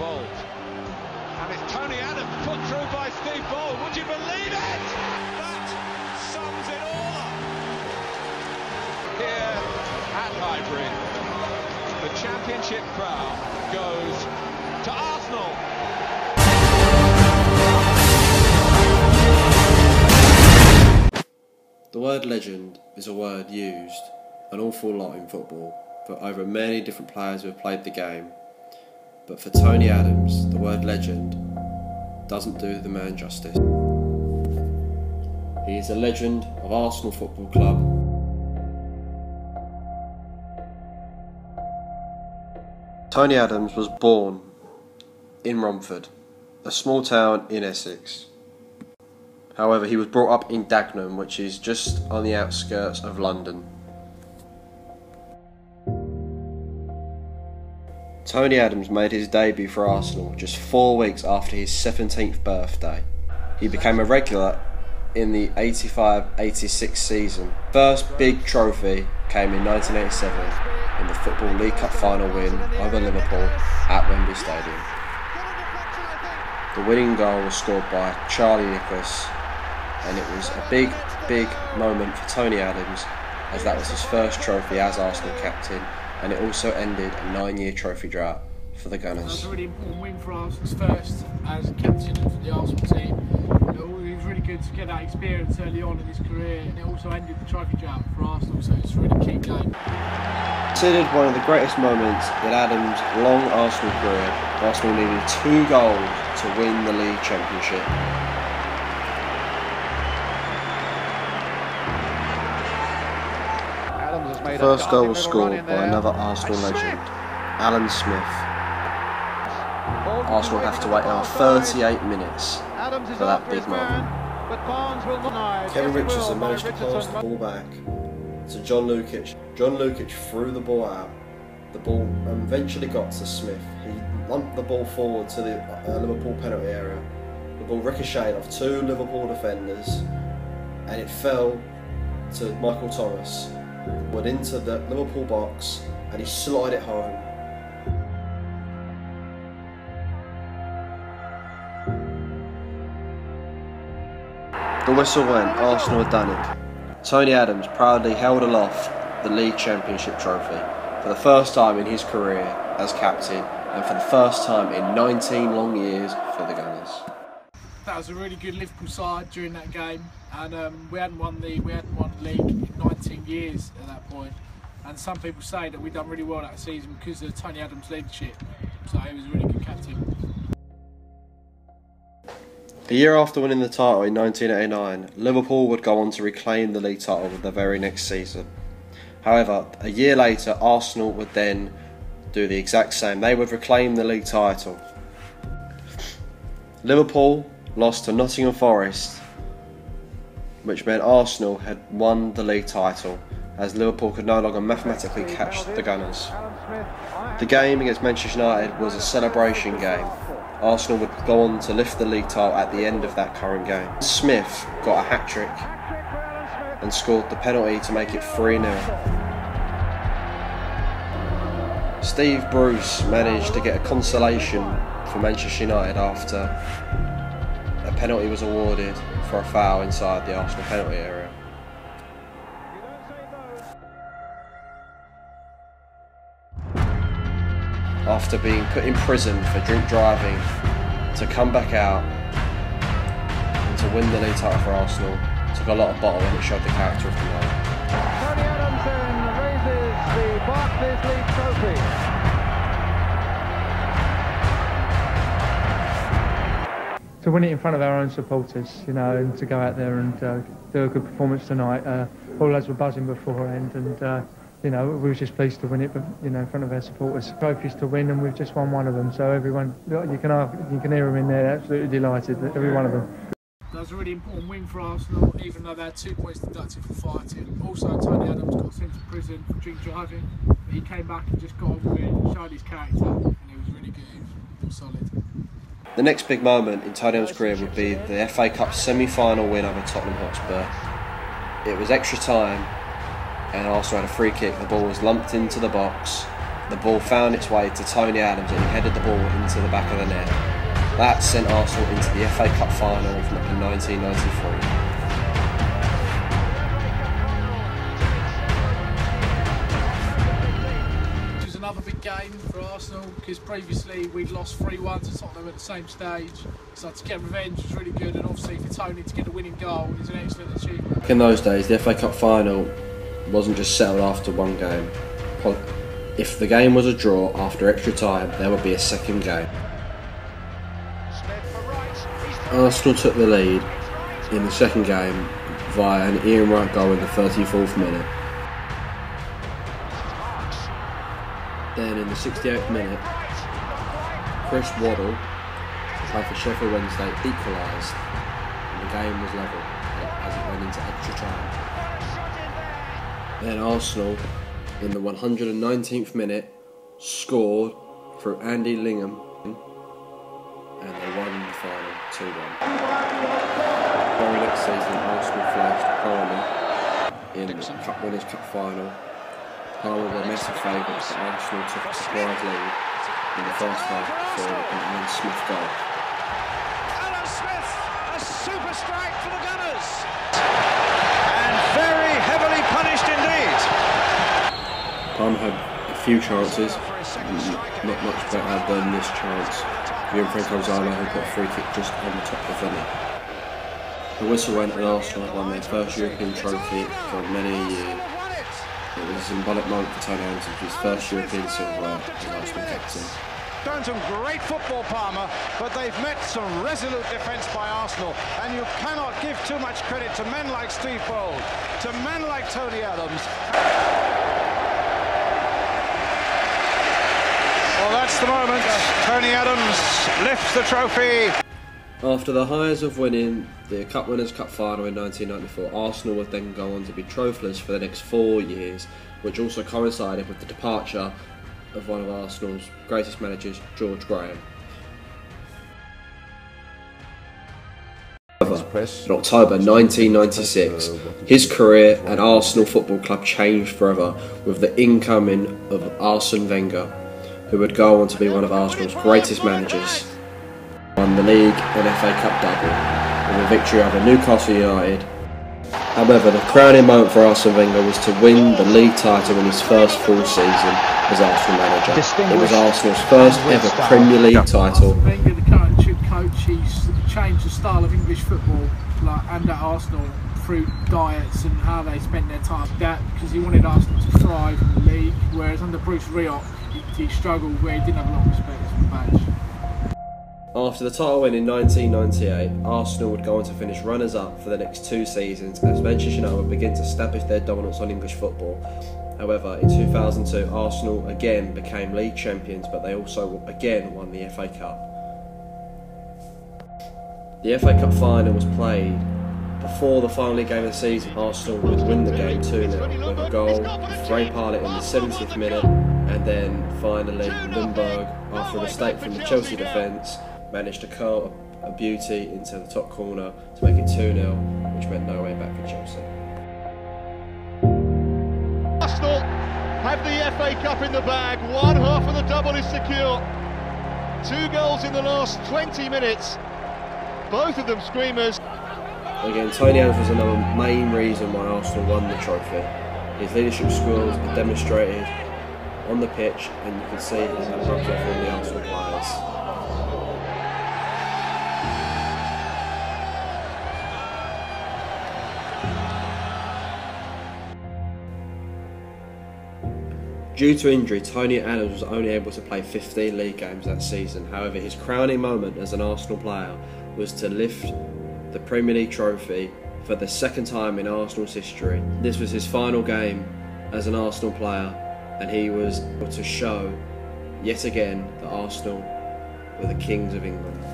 Bould. And it's Tony Adams put through by Steve Bould. Would you believe it? That sums it all up. Here at Highbury, the championship crown goes to Arsenal. The word legend is a word used an awful lot in football, but over many different players who have played the game but for Tony Adams, the word legend doesn't do the man justice. He is a legend of Arsenal Football Club. Tony Adams was born in Romford, a small town in Essex. However, he was brought up in Dagenham, which is just on the outskirts of London. Tony Adams made his debut for Arsenal just four weeks after his 17th birthday. He became a regular in the 85 86 season. First big trophy came in 1987 in the Football League Cup final win over Liverpool at Wembley Stadium. The winning goal was scored by Charlie Nicholas and it was a big, big moment for Tony Adams as that was his first trophy as Arsenal captain and it also ended a nine year trophy drought for the Gunners. That was a really important win for Arsenal's first as captain of the Arsenal team. It was really good to get that experience early on in his career and it also ended the trophy drought for Arsenal so it's a really key game. Considered one of the greatest moments in Adams' long Arsenal career, Arsenal needed two goals to win the league championship. First goal was scored by another Arsenal legend, Alan Smith. Arsenal have to wait now 38 minutes for that big moment. Kevin Richardson managed to pass the ball back to John Lukic. John Lukic threw the ball out. The ball eventually got to Smith. He lumped the ball forward to the uh, Liverpool penalty area. The ball ricocheted off two Liverpool defenders and it fell to Michael Thomas went into the Liverpool box and he slid it home. The whistle went, Arsenal had done it. Tony Adams proudly held aloft the league championship trophy for the first time in his career as captain and for the first time in 19 long years for the Gunners. That was a really good Liverpool side during that game and um, we hadn't won the we hadn't won league in 19 years at that point. And some people say that we done really well that season because of Tony Adams' leadership. So he was a really good captain. A year after winning the title in 1989, Liverpool would go on to reclaim the league title the very next season. However, a year later, Arsenal would then do the exact same. They would reclaim the league title. Liverpool lost to Nottingham Forest which meant Arsenal had won the league title as Liverpool could no longer mathematically catch the Gunners. The game against Manchester United was a celebration game. Arsenal would go on to lift the league title at the end of that current game. Smith got a hat trick and scored the penalty to make it 3 0. Steve Bruce managed to get a consolation for Manchester United after penalty was awarded for a foul inside the Arsenal penalty area. After being put in prison for drink driving, to come back out and to win the league title for Arsenal took a lot of bottle and it showed the character of the man. To win it in front of our own supporters, you know, and to go out there and uh, do a good performance tonight. Uh, all lads were buzzing beforehand, and uh, you know we were just pleased to win it, but you know in front of our supporters. Trophies to win, and we've just won one of them. So everyone, you can you can hear them in there, absolutely delighted, every one of them. That was a really important win for Arsenal, even though they had two points deducted for fighting. Also, Tony Adams got sent to prison for drink driving, but he came back and just got on with it, showed his character, and it was really good, he was solid. The next big moment in Tottenham's career would be the FA Cup semi-final win over Tottenham Hotspur. It was extra time and Arsenal had a free kick. The ball was lumped into the box. The ball found its way to Tony Adams and he headed the ball into the back of the net. That sent Arsenal into the FA Cup final in 1993. Game for Arsenal because previously we'd lost 3 1 to Tottenham at the same stage. So to get revenge was really good, and obviously for Tony to get a winning goal is an excellent achievement. In those days, the FA Cup final wasn't just settled after one game. If the game was a draw after extra time, there would be a second game. Arsenal took the lead in the second game via an Ian Wright goal in the 34th minute. Then in the 68th minute, Chris Waddle, played for Sheffield Wednesday, equalised and the game was level as it went into extra time. Then Arsenal, in the 119th minute, scored through Andy Linighan and they won the final 2 1. Very next season, Arsenal faced Parma in the Cup Winners' Cup final. Parma were massive favourites, but Arsenal took a surprise lead in the first half before an Alan Smith goal. Alan Smith, a super strike for the Gunners! And very heavily punished indeed. Parma had a few chances, not much better than this chance. Gianfranco Zola who put a free kick just on the top of the net. The whistle went and Arsenal won their first European trophy for many years. It was a symbolic moment for Tony Adams, his first European silverware as Arsenal captain. Done some great football, Parma, but they've met some resolute defence by Arsenal, and you cannot give too much credit to men like Steve Bould, to men like Tony Adams. Well, that's the moment. Tony Adams lifts the trophy. After the highs of winning the Cup Winners' Cup final in 1994, Arsenal would then go on to be trophyless for the next four years, which also coincided with the departure of one of Arsenal's greatest managers, George Graham. In October 1996, his career at Arsenal Football Club changed forever with the incoming of Arsene Wenger, who would go on to be one of Arsenal's greatest managers. Won the league and FA Cup double with a victory over Newcastle United. However, the crowning moment for Arsene Wenger was to win the league title in his first full season as Arsenal manager. It was Arsenal's first ever Premier League title. Wenger, the current coach, he's changed the style of English football, like and at Arsenal through diets and how they spent their time. That because he wanted Arsenal to thrive in the league, whereas under Bruce Rioch, he, he struggled where he didn't have a lot of respect for the badge. After the title win in 1998, Arsenal would go on to finish runners up for the next two seasons as Manchester United would begin to establish their dominance on English football. However, in 2002, Arsenal again became league champions, but they also again won the FA Cup. The FA Cup final was played before the final game of the season. Arsenal would win the game 2 0 with a goal Ray Parlour in the 70th minute, and then finally Ljungberg, after a mistake from the Chelsea defence, managed to curl a beauty into the top corner to make it 2 0, which meant no way back for Chelsea. Arsenal have the FA Cup in the bag. One half of the double is secure. Two goals in the last 20 minutes. Both of them screamers. Again, Tony Adams was another main reason why Arsenal won the trophy. His leadership skills are demonstrated on the pitch, and you can see his rubs off on the Arsenal players. Due to injury, Tony Adams was only able to play 15 league games that season. However, his crowning moment as an Arsenal player was to lift the Premier League trophy for the second time in Arsenal's history. This was his final game as an Arsenal player, and he was able to show yet again that Arsenal were the kings of England.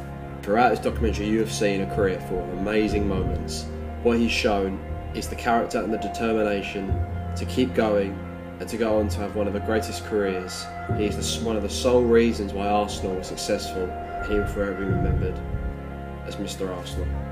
Throughout this documentary, you have seen a career full of amazing moments. What he's shown is the character and the determination to keep going and to go on to have one of the greatest careers. He is one of the sole reasons why Arsenal was successful. He will forever be remembered as Mr. Arsenal.